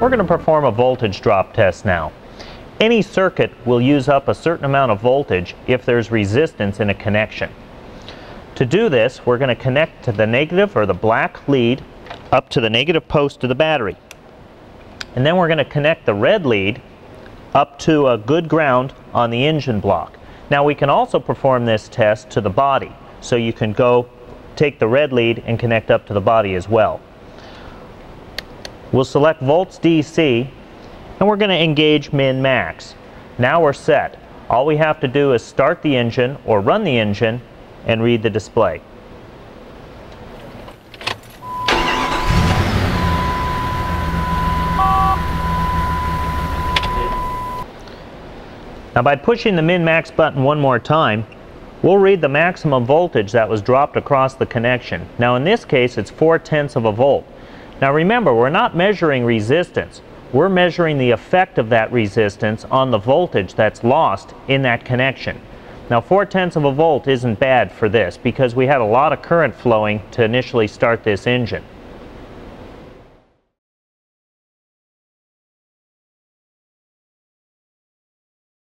We're going to perform a voltage drop test now. Any circuit will use up a certain amount of voltage if there's resistance in a connection. To do this, we're going to connect to the negative or the black lead up to the negative post of the battery. And then we're going to connect the red lead up to a good ground on the engine block. Now we can also perform this test to the body. So you can go take the red lead and connect up to the body as well. We'll select volts DC and we're going to engage min max. Now we're set. All we have to do is start the engine or run the engine and read the display. Now by pushing the min-max button one more time, we'll read the maximum voltage that was dropped across the connection. Now in this case it's 4 tenths of a volt. Now remember, we're not measuring resistance. We're measuring the effect of that resistance on the voltage that's lost in that connection. Now 4 tenths of a volt isn't bad for this because we had a lot of current flowing to initially start this engine.